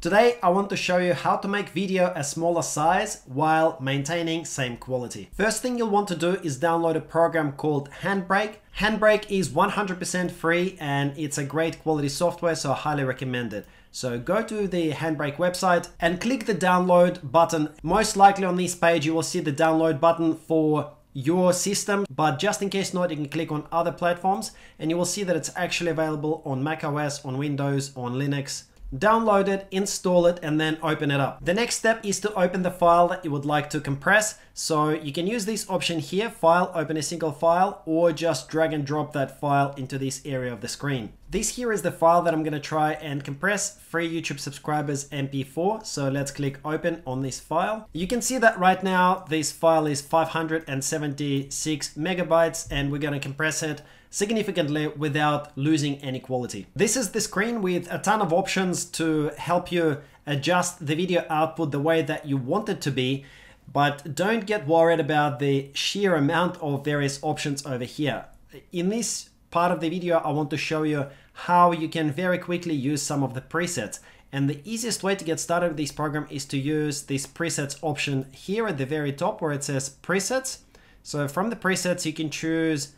Today I want to show you how to make video a smaller size while maintaining same quality. First thing you'll want to do is download a program called Handbrake. Handbrake is 100% free and it's a great quality software so I highly recommend it. So go to the Handbrake website and click the download button. Most likely on this page you will see the download button for your system but just in case not you can click on other platforms and you will see that it's actually available on macOS, on Windows, on Linux download it, install it, and then open it up. The next step is to open the file that you would like to compress. So you can use this option here, file, open a single file, or just drag and drop that file into this area of the screen. This here is the file that I'm gonna try and compress, free YouTube subscribers MP4. So let's click open on this file. You can see that right now, this file is 576 megabytes and we're gonna compress it significantly without losing any quality. This is the screen with a ton of options to help you adjust the video output the way that you want it to be, but don't get worried about the sheer amount of various options over here. In this part of the video, I want to show you how you can very quickly use some of the presets. And the easiest way to get started with this program is to use this presets option here at the very top where it says presets. So from the presets, you can choose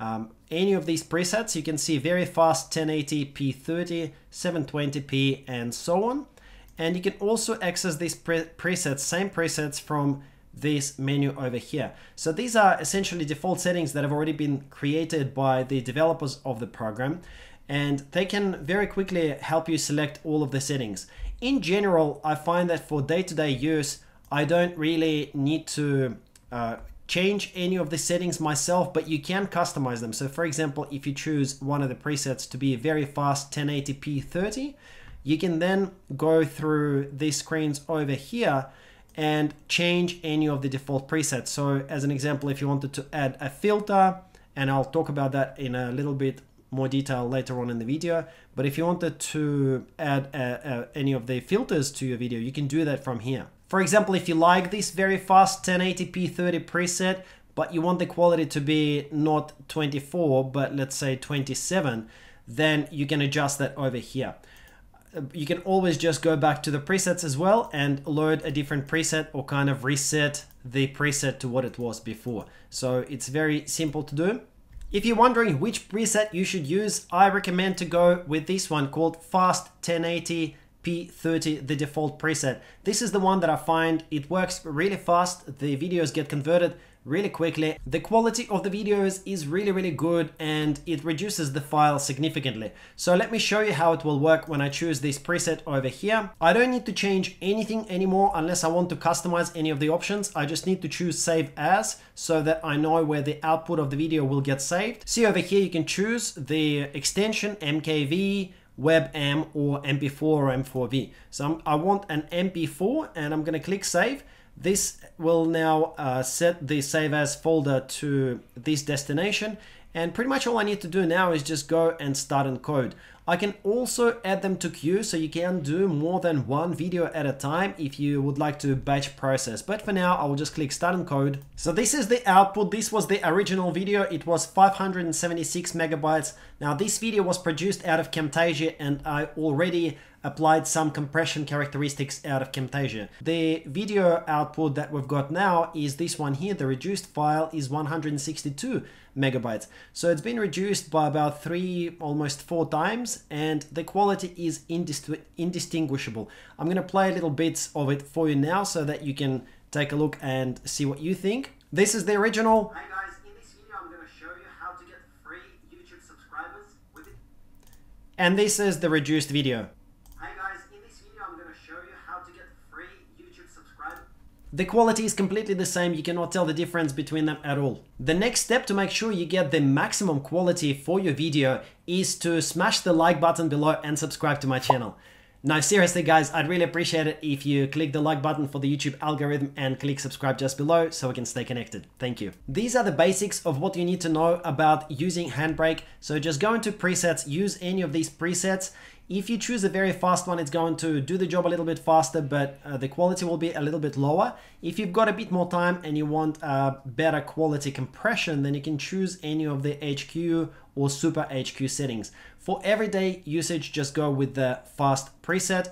um, any of these presets, you can see very fast 1080p 30, 720p and so on. And you can also access these pre presets, same presets from this menu over here. So these are essentially default settings that have already been created by the developers of the program and they can very quickly help you select all of the settings. In general, I find that for day-to-day -day use, I don't really need to uh, change any of the settings myself, but you can customize them. So for example, if you choose one of the presets to be a very fast 1080p 30, you can then go through these screens over here and change any of the default presets. So as an example, if you wanted to add a filter, and I'll talk about that in a little bit more detail later on in the video. But if you wanted to add uh, uh, any of the filters to your video, you can do that from here. For example, if you like this very fast 1080p 30 preset, but you want the quality to be not 24, but let's say 27, then you can adjust that over here. You can always just go back to the presets as well and load a different preset or kind of reset the preset to what it was before. So it's very simple to do. If you're wondering which preset you should use, I recommend to go with this one called Fast 1080 P30, the default preset. This is the one that I find it works really fast. The videos get converted really quickly. The quality of the videos is really, really good and it reduces the file significantly. So let me show you how it will work when I choose this preset over here. I don't need to change anything anymore unless I want to customize any of the options. I just need to choose save as so that I know where the output of the video will get saved. See over here, you can choose the extension MKV, WebM or MP4 or M4V. So I'm, i want an MP4 and I'm going to click save. This will now uh, set the save as folder to this destination and pretty much all I need to do now is just go and start encode. I can also add them to queue so you can do more than one video at a time if you would like to batch process. But for now, I will just click start encode. So this is the output. This was the original video. It was 576 megabytes. Now this video was produced out of Camtasia and I already applied some compression characteristics out of Camtasia. The video output that we've got now is this one here. The reduced file is 162 megabytes. So it's been reduced by about three, almost four times, and the quality is indistinguishable. I'm going to play little bits of it for you now so that you can take a look and see what you think. This is the original. Hey guys, in this video I'm going to show you how to get free YouTube subscribers. And this is the reduced video. The quality is completely the same, you cannot tell the difference between them at all. The next step to make sure you get the maximum quality for your video is to smash the like button below and subscribe to my channel. Now seriously guys, I'd really appreciate it if you click the like button for the YouTube algorithm and click subscribe just below so we can stay connected. Thank you. These are the basics of what you need to know about using Handbrake. So just go into presets, use any of these presets. If you choose a very fast one, it's going to do the job a little bit faster, but uh, the quality will be a little bit lower. If you've got a bit more time and you want a better quality compression, then you can choose any of the HQ or Super HQ settings. For everyday usage, just go with the fast preset.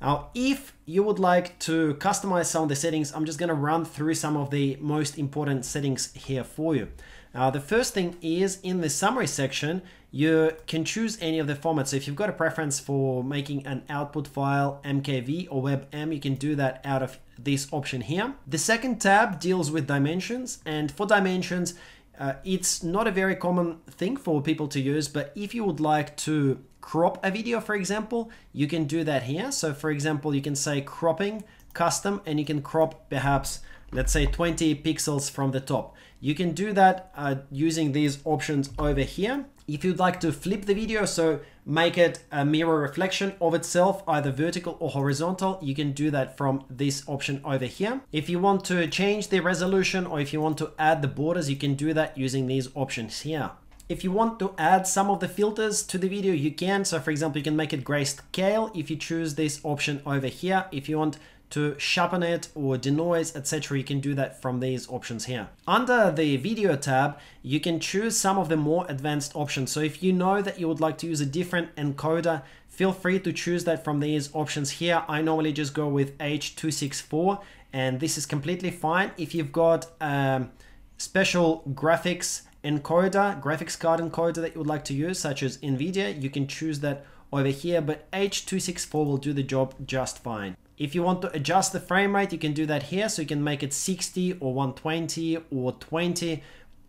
Now, if you would like to customize some of the settings, I'm just gonna run through some of the most important settings here for you. Uh, the first thing is in the summary section, you can choose any of the formats. So if you've got a preference for making an output file MKV or WebM, you can do that out of this option here. The second tab deals with dimensions and for dimensions, uh, it's not a very common thing for people to use, but if you would like to crop a video, for example, you can do that here. So for example, you can say cropping custom and you can crop perhaps let's say 20 pixels from the top. You can do that uh, using these options over here. If you'd like to flip the video, so make it a mirror reflection of itself, either vertical or horizontal, you can do that from this option over here. If you want to change the resolution or if you want to add the borders, you can do that using these options here. If you want to add some of the filters to the video, you can. So for example, you can make it grayscale if you choose this option over here. If you want to sharpen it or denoise, etc. You can do that from these options here. Under the video tab, you can choose some of the more advanced options. So if you know that you would like to use a different encoder, feel free to choose that from these options here. I normally just go with H264 and this is completely fine. If you've got um, special graphics encoder, graphics card encoder that you would like to use, such as NVIDIA, you can choose that over here, but H264 will do the job just fine. If you want to adjust the frame rate, you can do that here. So you can make it 60 or 120 or 20.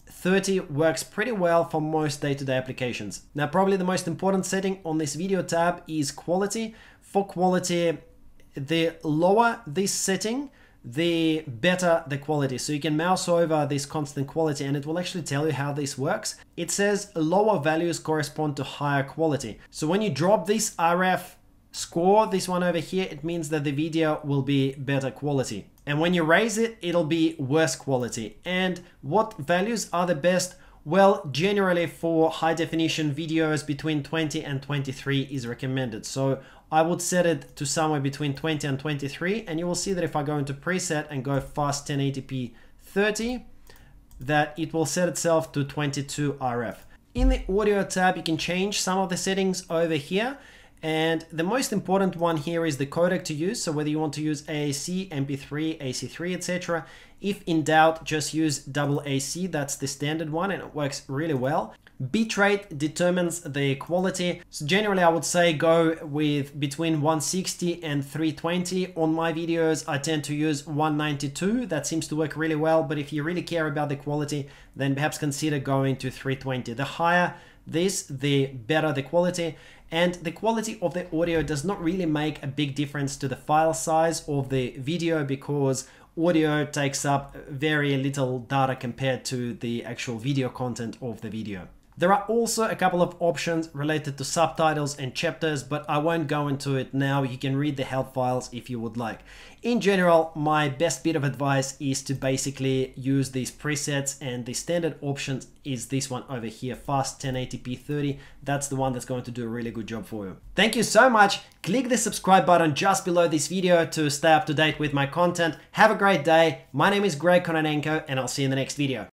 30 works pretty well for most day-to-day -day applications. Now, probably the most important setting on this video tab is quality. For quality, the lower this setting, the better the quality. So you can mouse over this constant quality and it will actually tell you how this works. It says lower values correspond to higher quality. So when you drop this RF score, this one over here, it means that the video will be better quality. And when you raise it, it'll be worse quality. And what values are the best? Well, generally for high definition videos between 20 and 23 is recommended. So I would set it to somewhere between 20 and 23. And you will see that if I go into preset and go fast 1080p 30, that it will set itself to 22 RF. In the audio tab, you can change some of the settings over here. And the most important one here is the codec to use. So whether you want to use AAC, MP3, AC3, etc. If in doubt, just use double AC. That's the standard one and it works really well. Bitrate determines the quality. So generally I would say go with between 160 and 320. On my videos, I tend to use 192. That seems to work really well. But if you really care about the quality, then perhaps consider going to 320. The higher this, the better the quality. And the quality of the audio does not really make a big difference to the file size of the video because audio takes up very little data compared to the actual video content of the video. There are also a couple of options related to subtitles and chapters, but I won't go into it now. You can read the help files if you would like. In general, my best bit of advice is to basically use these presets and the standard options is this one over here, fast 1080p 30. That's the one that's going to do a really good job for you. Thank you so much. Click the subscribe button just below this video to stay up to date with my content. Have a great day. My name is Greg Kononenko and I'll see you in the next video.